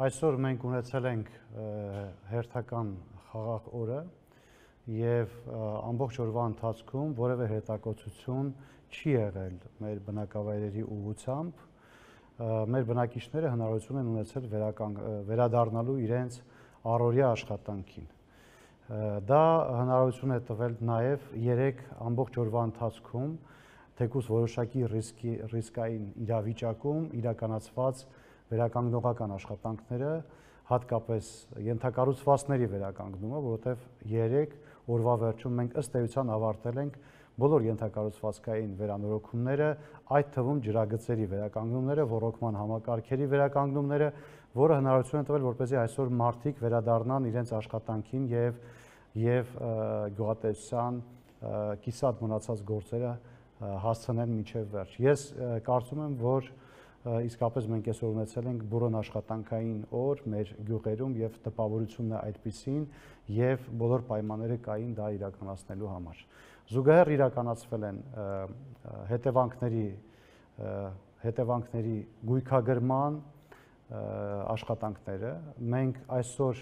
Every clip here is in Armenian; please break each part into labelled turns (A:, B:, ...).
A: Այսօր մենք ունեցել ենք հերթական խաղաղ օրը եւ ամբողջ օրվա ընթացքում որևէ հետակոծություն չի եղել մեր բնակավայրերի ուղությամբ մեր բնակիչները հնարավորություն են ունեցել վերական վերադառնալու իրենց առօրյա աշխատանքին դա հնարավորություն է տվել նաև 3 ամբողջ օրվա ընթացքում թեկուս որոշակի ռիսկի ռիսկային իրավիճակում իրականացված վերականգնողական աշխատանքները, հատկապես յենթակառուցվածքների վերականգնումը, որովհետև 3 օրվա վերջում մենք ըստ էության ավարտել ենք բոլոր յենթակառուցվածքային վերանորոգումները, այդ թվում ջրագծերի վերականգնումները, ռոռոկման համակարգերի վերականգնումները, որը հնարավորություն է տվել, որպեսզի այսօր մարդիկ վերադառնան իրենց աշխատանքին եւ եւ գյուղատնտեսության կիսատ մնացած գործերը հասցնեն միջև վերջ։ Ես կարծում եմ, որ իսկապես մենք այսօր ունեցել ենք բուրոն աշխատանքային օր մեր գյուղերում եւ տպավորությունն է այդպիսին եւ բոլոր պայմանները կային դա իրականացնելու համար։ Զուգահեռ իրականացվել են հետևանքների հետևանքների գույքագրման աշխատանքները։ Մենք այսօր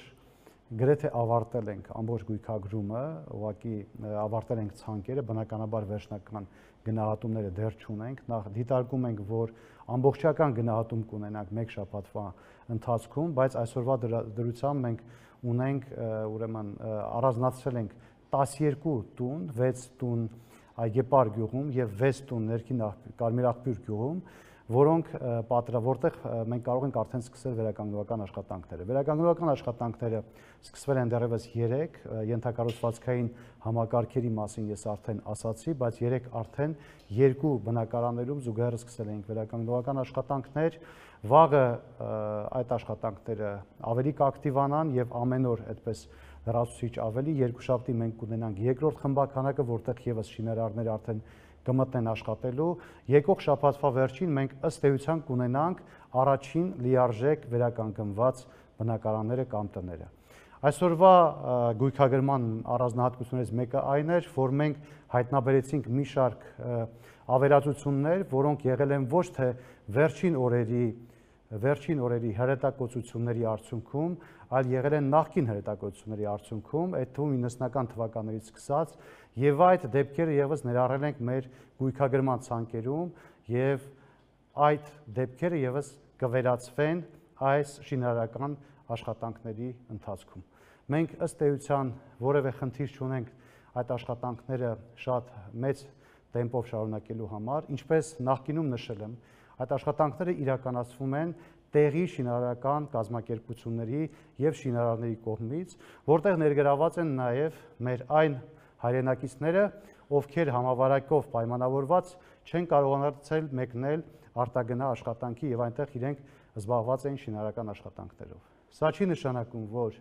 A: գրեթե ավարտել ենք ամբողջ գույքագրումը, ուղղակի ավարտել ենք ցանկերը, բնականաբար վերջնական գնահատումները դեռ չունենք։ Նախ դիտարկում ենք, որ ամբողջական գնահատում կունենանք մեկ շաբաթվա ընթացքում, բայց այսօրվա դրությամբ մենք ունենք ուրեմն առանձնացրել ենք 12 տուն, 6 տուն Այգեպար գյուղում եւ 6 տուն ներքին Կարմիր աղբյուր գյուղում, որոնք պատրա որտեղ մենք կարող ենք արդեն սկսել վերականգնողական աշխատանքները։ Վերականգնողական աշխատանքները սկսվել են դեռևս 3 ենթակառուցվածքային համակարգերի մասին ես արդեն ասացի, բայց 3 արդեն երկու բնակարաններում զուգահեռ սկսել ենք վերականգնողական աշխատանքներ։ Վաղը այդ աշխատանքները ավելի կակտիվանան եւ ամեն օր այդպես լրացուցիչ ավելի երկուշաբթի մենք կունենանք երկրորդ խմբականակը, որտեղ եւս շինարարները արդեն կմտնեն աշխատելու։ Եկող շաբաթվա վերջին մենք ըստ էության կունենանք առաջին լիարժեք վերականգնված բնակարանները կամ տները։ Այսօրվա գույքագրման առանձնահատկություններից մեկը այն էր, որ մենք հայտնաբերեցինք մի շարք ավերածություններ, որոնք եղել են ոչ թե վերջին օրերի վերջին օրերի հրետակոծությունների արդյունքում, այլ եղել են նախկին հրետակոծությունների արդյունքում, այդ թվում 90-ական թվականներից սկսած, եւ այդ դեպքերը եւս ներառել ենք մեր գույքագրման ցանկերում եւ այդ դեպքերը եւս կվերածվեն այս շինարարական աշխատանքների ընթացքում։ Մենք ըստ էության որևէ խնդիր չունենք այդ աշխատանքները շատ մեծ տեմպով շարունակելու համար, ինչպես նախկինում նշել եմ, այդ աշխատանքները իրականացվում են տեղի շինարարական կազմակերպությունների եւ շինարարների կողմից, որտեղ ներգրաված են նաեւ մեր այն հայրենակիցները, ովքեր համավարակով պայմանավորված չեն կարողանացել մեկնել արտագնա աշխատանքի եւ այնտեղ իրենք զբաղված էին շինարարական աշխատանքներով։ Սա չի նշանակում, որ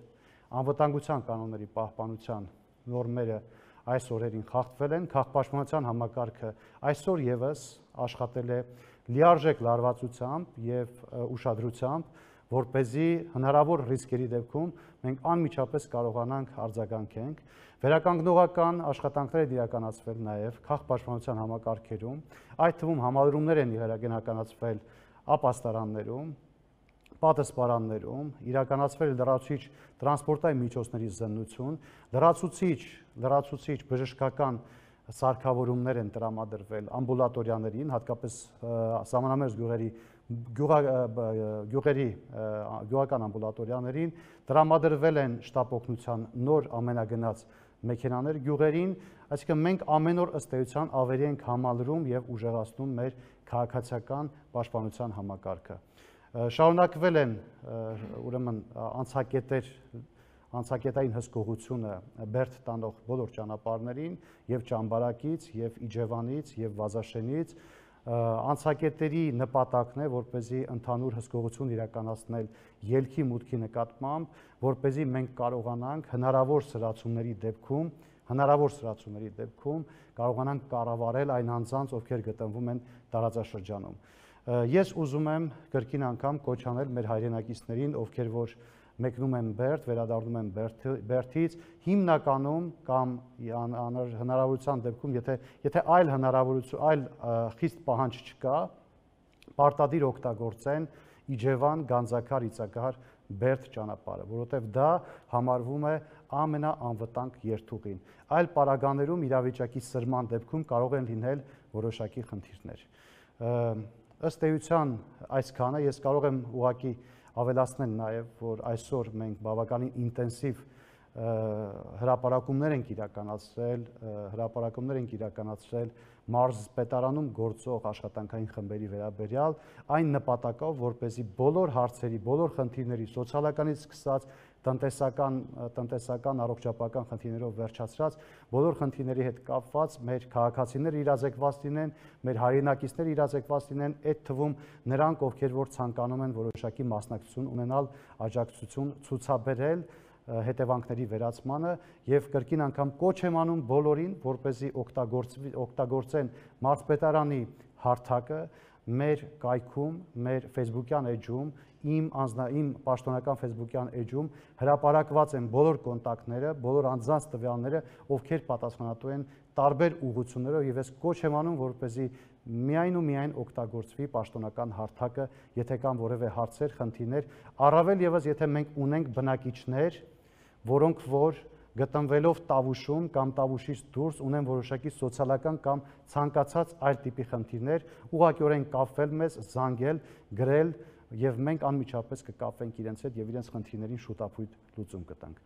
A: անվտանգության կանոնների պահպանության նորմերը այս օրերին խախտվել են, քաղաքապաշտպանության համակարգը այսօր եւս աշխատել է լիարժեք լարվածությամբ եւ ուշադրությամբ, որ เป զի հնարավոր ռիսկերի դեպքում մենք անմիջապես կարողանանք արձագանքենք։ Վերականգնողական աշխատանքներ իրականացվել նաև քաղաքապաշտպանության համակարգերում, այդ թվում համալրումներ են իրականացվել ապաստարաններում, պատասպարաններում իրականացվել լրացուցիչ տրանսպորտային միջոցների զննություն, լրացուցիչ լրացուցիչ բժշկական սարքավորումներ են տրամադրվել ամբուլատորիաներին, հատկապես սահմանամերձ գյուղերի գյուղերի գյուղական ամբուլատորիաներին տրամադրվել են շտապ օգնության նոր ամենագնաց մեքենաներ գյուղերին, այսինքն մենք ամեն օր ըստ էության ավերի ենք համալրում եւ ուժեղացնում մեր քաղաքացիական պաշտպանության համակարգը։ Շարունակվել են ուրեմն անցակետեր անցակետային հսկողությունը բերդ տանող բոլոր ճանապարհներին եւ Ճամբարակից եւ Իջևանից եւ Վազաշենից անցակետերի նպատակն է, որ เป զի ընդհանուր հսկողություն իրականացնել ելքի մուտքի նկատմամբ, որ เป զի մենք կարողանանք հնարավոր սրացումների դեպքում հնարավոր սրացումների դեպքում կարողանանք կառավարել այն անձանց, ովքեր գտնվում են տարածաշրջանում։ Ես ուզում եմ կրկին անգամ կոչ անել մեր հայրենակիցներին, ովքեր որ մեկնում են Բերդ, վերադառնում են Բերդից, հիմնականում կամ հնարավորության դեպքում, եթե եթե այլ հնարավորություն, այլ խիստ պահանջ չկա, պարտադիր օգտագործեն Իջևան, Գանձակար, Իցակահար բերդ ճանապարհը, որովհետև դա համարվում է ամենաանվտանգ երթուղին։ Այլ պարագաներում իրավիճակի սրման դեպքում կարող են լինել որոշակի խնդիրներ։ Ըստ էության այսքանը ես կարող եմ ուղակի ավելացնել նաև, որ այսօր մենք բավականին ինտենսիվ հրապարակումներ ենք իրականացրել, հրապարակումներ ենք իրականացրել մարզ պետարանում գործող աշխատանքային խմբերի վերաբերյալ այն նպատակով, որպեսզի բոլոր հարցերի, բոլոր խնդիրների, սոցիալականից սկսած տնտեսական տնտեսական առողջապահական խնդիրներով վերջացրած բոլոր խնդիրների հետ կապված մեր քաղաքացիները իրազեկված լինեն, մեր հայրենակիցները իրազեկված լինեն, այդ թվում նրանք, ովքեր որ ցանկանում են որոշակի մասնակցություն ունենալ, աջակցություն ցուցաբերել հետևանքների վերացմանը եւ կրկին անգամ կոչ եմ անում բոլորին, որ เป զի օգտագործեն մարզպետարանի հարթակը մեր կայքում, մեր Facebook-յան էջում, իմ անձնա իմ պաշտոնական Facebook-յան էջում հրապարակված են բոլոր կոնտակտները, բոլոր անձանց տվյալները, ովքեր պատասխանատու են տարբեր ուղություններով եւ ես կոչ եմ անում, որ เป զի միայն ու միայն օգտագործվի պաշտոնական հարթակը, եթե կան որևէ հարցեր, խնդիրներ, առավել եւս եթե մենք ունենք բնակիչներ, որոնք որ գտնվելով Տավուշում կամ Տավուշից դուրս ունեն որոշակի սոցիալական կամ ցանկացած այլ տիպի խնդիրներ, ուղղակիորեն կապվել մեզ, զանգել, գրել եւ մենք անմիջապես կկապվենք իրենց հետ եւ իրենց խնդիրներին շուտապույտ լուծում կտանք։